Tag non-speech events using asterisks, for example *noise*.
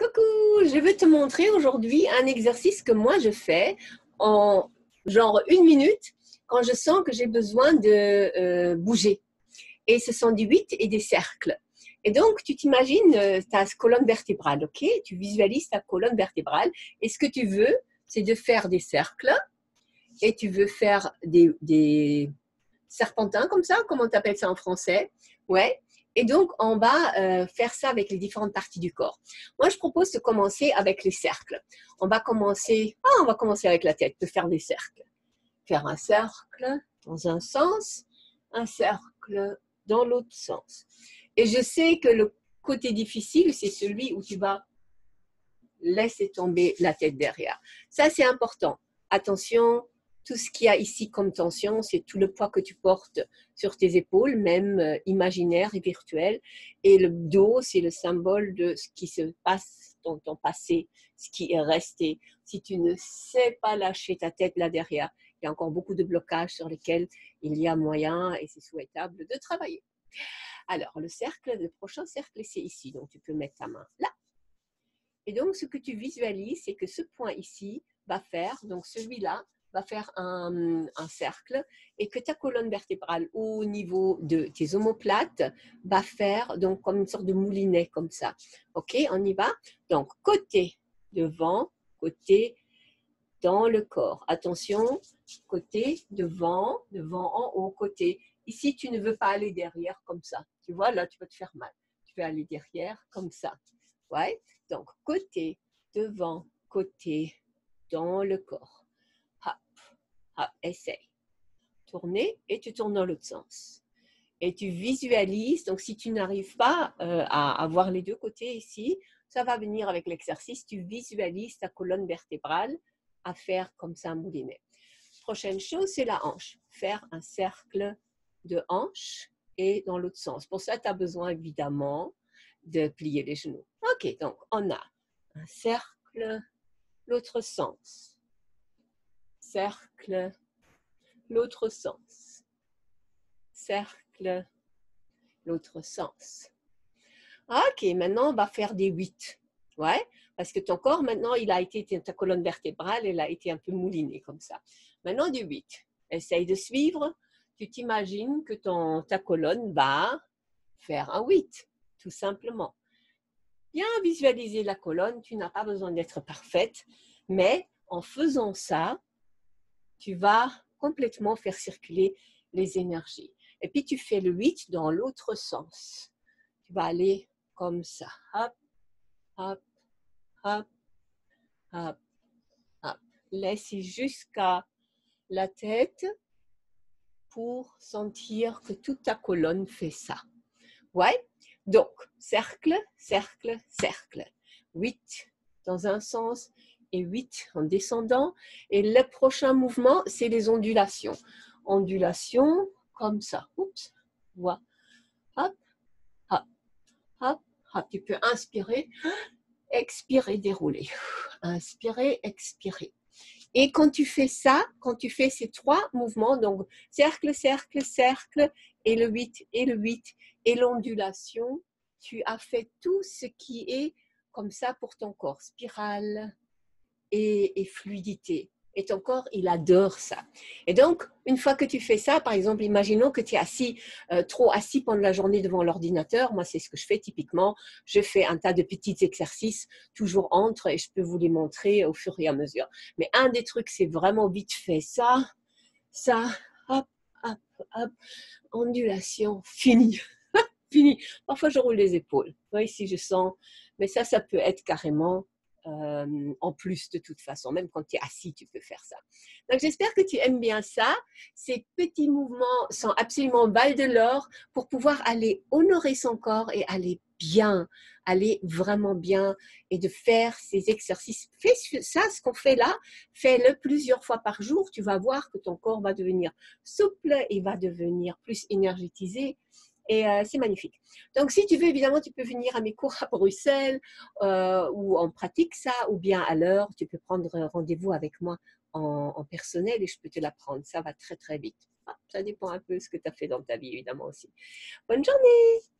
Coucou, je vais te montrer aujourd'hui un exercice que moi je fais en genre une minute quand je sens que j'ai besoin de euh, bouger. Et ce sont des huit et des cercles. Et donc, tu t'imagines euh, ta colonne vertébrale, ok? Tu visualises ta colonne vertébrale. Et ce que tu veux, c'est de faire des cercles. Et tu veux faire des, des serpentins comme ça, comment tu appelles ça en français? Ouais. Et donc, on va euh, faire ça avec les différentes parties du corps. Moi, je propose de commencer avec les cercles. On va commencer, ah, on va commencer avec la tête, de faire des cercles. Faire un cercle dans un sens, un cercle dans l'autre sens. Et je sais que le côté difficile, c'est celui où tu vas laisser tomber la tête derrière. Ça, c'est important. Attention, tout ce qu'il y a ici comme tension, c'est tout le poids que tu portes sur tes épaules, même euh, imaginaire et virtuel. Et le dos, c'est le symbole de ce qui se passe dans ton passé, ce qui est resté. Si tu ne sais pas lâcher ta tête là derrière, il y a encore beaucoup de blocages sur lesquels il y a moyen et c'est souhaitable de travailler. Alors, le cercle, le prochain cercle, c'est ici. Donc, tu peux mettre ta main là. Et donc, ce que tu visualises, c'est que ce point ici va faire, donc celui-là, va faire un, cercle et que ta colonne vertébrale au niveau de tes omoplates va faire donc comme une sorte de moulinet comme ça. Ok, on y va. Donc côté devant, côté dans le corps. Attention, côté devant, devant en haut, côté. Ici, tu ne veux pas aller derrière comme ça. Tu vois, là, tu vas te faire mal. Tu veux aller derrière comme ça. Ouais. Donc côté devant, côté dans le corps. Essaye. Tourner et tu tournes dans l'autre sens. Et tu visualises. Donc, si tu n'arrives pas euh, à avoir les deux côtés ici, ça va venir avec l'exercice. Tu visualises ta colonne vertébrale à faire comme ça un moulinet. Prochaine chose, c'est la hanche. Faire un cercle de hanche et dans l'autre sens. Pour ça, tu as besoin évidemment de plier les genoux. OK, donc on a un cercle, l'autre sens cercle, l'autre sens, cercle, l'autre sens. Ok, maintenant on va faire des 8. Ouais, parce que ton corps maintenant, il a été, ta colonne vertébrale, elle a été un peu moulinée comme ça. Maintenant du 8. Essaye de suivre. Tu t'imagines que ton, ta colonne va faire un 8, tout simplement. Bien visualiser la colonne, tu n'as pas besoin d'être parfaite, mais en faisant ça, tu vas complètement faire circuler les énergies. Et puis tu fais le 8 dans l'autre sens. Tu vas aller comme ça. Hop, hop, hop, hop, hop. Laisse jusqu'à la tête pour sentir que toute ta colonne fait ça. Ouais? Donc, cercle, cercle, cercle. 8 dans un sens, et 8 en descendant. Et le prochain mouvement, c'est les ondulations. Ondulation comme ça. Oups, voilà. Hop, hop, hop, hop. Tu peux inspirer, expirer, dérouler. Inspirer, expirer. Et quand tu fais ça, quand tu fais ces trois mouvements, donc cercle, cercle, cercle, et le 8, et le 8, et l'ondulation, tu as fait tout ce qui est comme ça pour ton corps. Spirale, et, fluidité. Et ton corps, il adore ça. Et donc, une fois que tu fais ça, par exemple, imaginons que tu es assis, euh, trop assis pendant la journée devant l'ordinateur. Moi, c'est ce que je fais typiquement. Je fais un tas de petits exercices toujours entre et je peux vous les montrer au fur et à mesure. Mais un des trucs, c'est vraiment vite fait ça, ça, hop, hop, hop, ondulation, fini. *laughs* fini. Parfois, je roule les épaules. Vous ici, je sens. Mais ça, ça peut être carrément en plus de toute façon. Même quand tu es assis, tu peux faire ça. Donc j'espère que tu aimes bien ça. Ces petits mouvements sont absolument bal de l'or pour pouvoir aller honorer son corps et aller bien, aller vraiment bien et de faire ces exercices. Fais ça, ce qu'on fait là, fais-le plusieurs fois par jour. Tu vas voir que ton corps va devenir souple et va devenir plus énergétisé et euh, c'est magnifique. Donc, si tu veux, évidemment, tu peux venir à mes cours à Bruxelles euh, où on pratique ça, ou bien à l'heure, tu peux prendre rendez-vous avec moi en, personnel et je peux te l'apprendre. Ça va très, très vite. Ah, ça dépend un peu de ce que tu as fait dans ta vie, évidemment aussi. Bonne journée